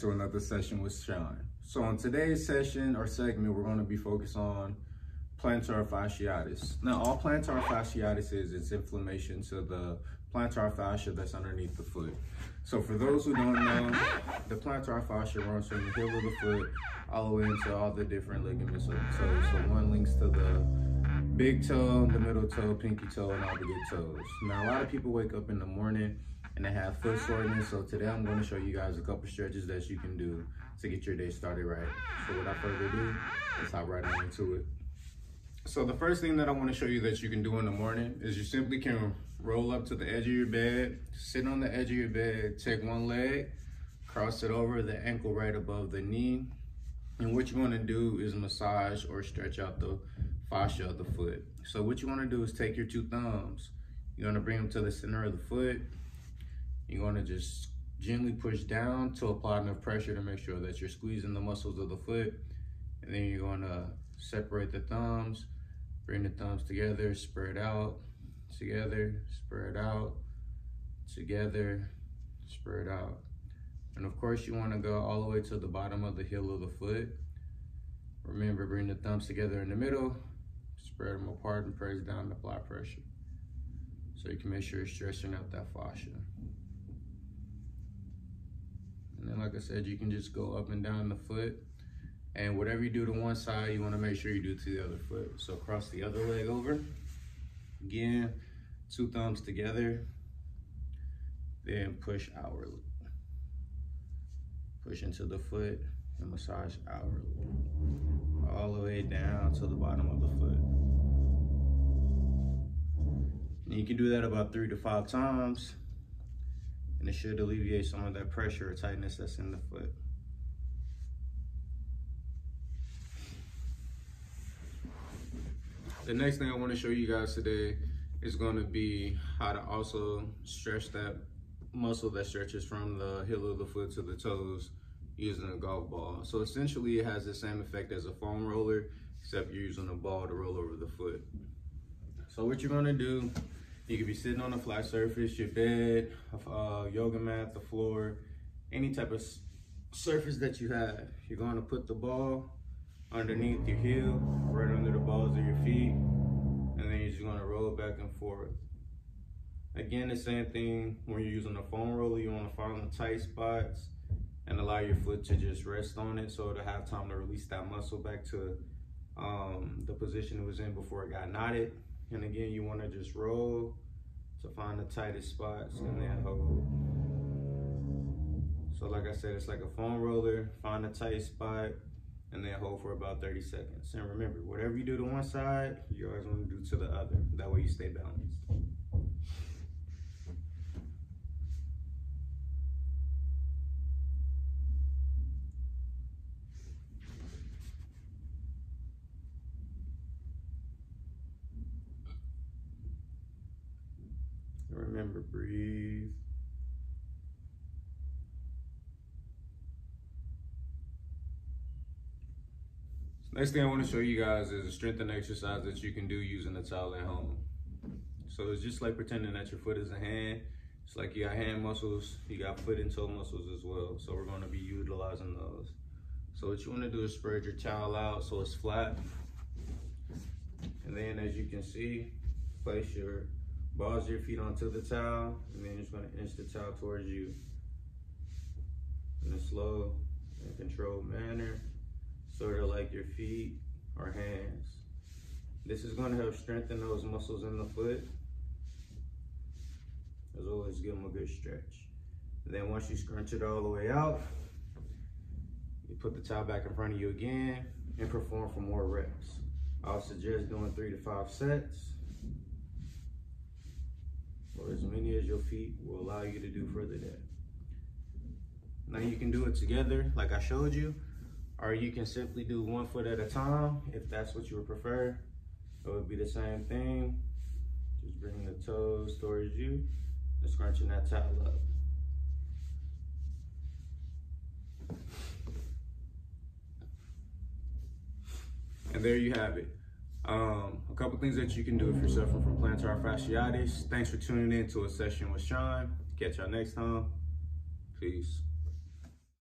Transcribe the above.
session with Sean. So in today's session or segment, we're going to be focused on plantar fasciitis. Now, all plantar fasciitis is is inflammation to the plantar fascia that's underneath the foot. So for those who don't know, the plantar fascia runs from the heel of the foot all the way into all the different ligaments of the toe. So one links to the big toe, the middle toe, pinky toe, and all the big toes. Now, a lot of people wake up in the morning and they have foot soreness. So today I'm going to show you guys a couple stretches that you can do to get your day started right. So without further ado, let's hop right on into it. So the first thing that I want to show you that you can do in the morning is you simply can roll up to the edge of your bed, sit on the edge of your bed, take one leg, cross it over the ankle right above the knee. And what you want to do is massage or stretch out the fascia of the foot. So what you want to do is take your two thumbs. You're going to bring them to the center of the foot you're gonna just gently push down to apply enough pressure to make sure that you're squeezing the muscles of the foot. And then you're gonna separate the thumbs, bring the thumbs together, spread out, together, spread out, together, spread out. And of course you wanna go all the way to the bottom of the heel of the foot. Remember, bring the thumbs together in the middle, spread them apart and press down to apply pressure. So you can make sure you're stretching out that fascia. And then, like I said, you can just go up and down the foot. And whatever you do to one side, you wanna make sure you do to the other foot. So cross the other leg over. Again, two thumbs together. Then push outwardly. Push into the foot and massage outwardly. All the way down to the bottom of the foot. And you can do that about three to five times and it should alleviate some of that pressure or tightness that's in the foot. The next thing I want to show you guys today is going to be how to also stretch that muscle that stretches from the heel of the foot to the toes using a golf ball. So essentially it has the same effect as a foam roller, except you're using a ball to roll over the foot. So what you're gonna do you could be sitting on a flat surface, your bed, yoga mat, the floor, any type of surface that you have. You're going to put the ball underneath your heel, right under the balls of your feet, and then you're just going to roll it back and forth. Again, the same thing when you're using a foam roller, you want to find the tight spots and allow your foot to just rest on it so it'll have time to release that muscle back to um, the position it was in before it got knotted. And again, you want to just roll to find the tightest spots and then mm-hmm. hold. So like I said, it's like a foam roller, find a tight spot, and then hold for about 30 seconds. And remember, whatever you do to one side, you always want to do to the other. That way you stay balanced. Remember, breathe. Next thing I want to show you guys is a strengthening exercise that you can do using a towel at home. So it's just like pretending that your foot is a hand. It's like you got hand muscles, you got foot and toe muscles as well. So we're going to be utilizing those. So what you want to do is spread your towel out so it's flat. And then as you can see, place your balls your feet onto the towel, and then you're just gonna inch the towel towards you in a slow and controlled manner, sort of like your feet or hands. This is gonna help strengthen those muscles in the foot, as well as give them a good stretch. And then once you scrunch it all the way out, you put the towel back in front of you again and perform for more reps. I'll suggest doing three to five sets or as many as your feet will allow you to do for the day. Now you can do it together like I showed you, or you can simply do one foot at a time if that's what you would prefer. It would be the same thing. Just bring the toes towards you and scrunching that towel up. And there you have it. Um, a couple things that you can do if you're suffering from plantar fasciitis. Thanks for tuning in to a session with Sean. Catch y'all next time. Peace.